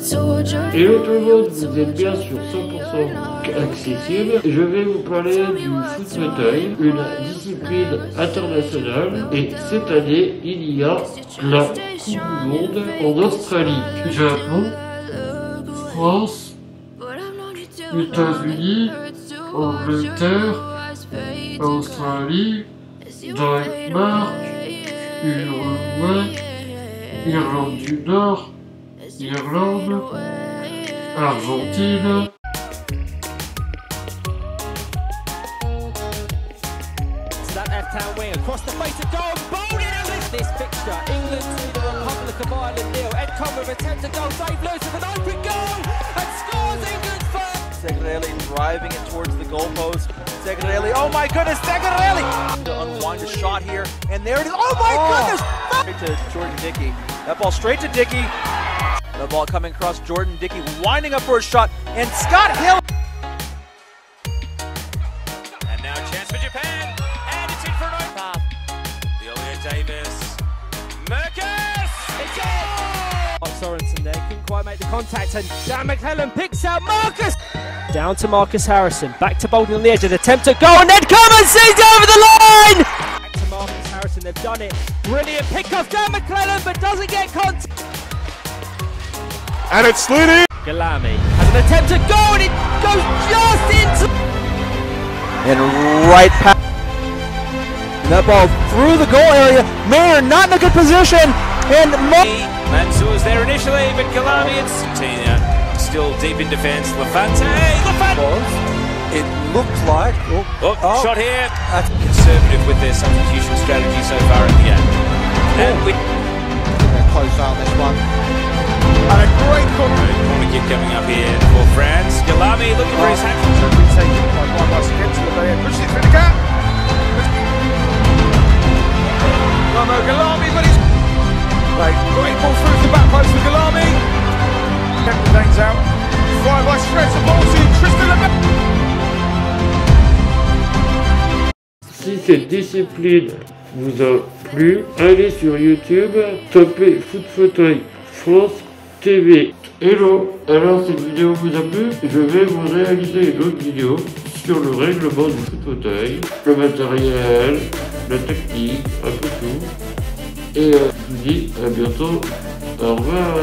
Hello tout le monde, vous êtes bien sur 100% accessible. Je vais vous parler du foot fauteuil, une discipline internationale. Et cette année, il y a la Coupe du Monde en Australie, Japon, France, États-Unis, Angleterre, Australie, Danemark, Uruguay, Irlande du Nord, Irlande, Argentine. that left-hand wing across the face of goal. Bowling this fixture. England to the Republic of Ireland nil. Ed Comer attempts a goal. Dave Lewis with an open goal and scores England's first. Segrelli driving it towards the goalpost. Segrelli, oh my goodness, Segrelli! To unwind a shot here, and there it is. Oh my oh. goodness! Straight to Jordan Dickey. That ball straight to Dickey. The ball coming across Jordan Dickey, winding up for a shot, and Scott Hill. And now a chance for Japan. And it's in for an open. Leolia Davis. Merkus! It's in! Mark Sorensen there couldn't quite make the contact, and Dan McClellan picks out Marcus. Down to Marcus Harrison, back to Bolton on the edge, an attempt to go, and Ed Comer sees it over the line. Back to Marcus Harrison, they've done it. Brilliant pick off Dan McClellan, but doesn't get contact. And it's slid in. Galami has an attempt to go, and it goes just into. And right past. That ball through the goal area. Mayer not in a good position. And Mo- Mansour's there initially, but Kalami and Santina still deep in defence. Lafante! Lafante! it looked like. Oh, Oh, Oh. shot here. That's- Conservative with their substitution strategy so far here for France. Galami looking for his hat Retaken by Barbaros against the player. Pushes it through the gap. Romo Galami, but he's. Right, great ball through the back post for Galami. Kept the things out. Fired by Shreds the ball to Tristan Lebet. Si cette discipline vous a plu, allez sur YouTube, tapez Foot Fauteuil France TV. Hello, alors cette vidéo vous a plu? Je vais vous réaliser une autre vidéo sur le règlement du fauteuil, le matériel, la technique, un peu tout. Et euh, je vous dis à bientôt. Au revoir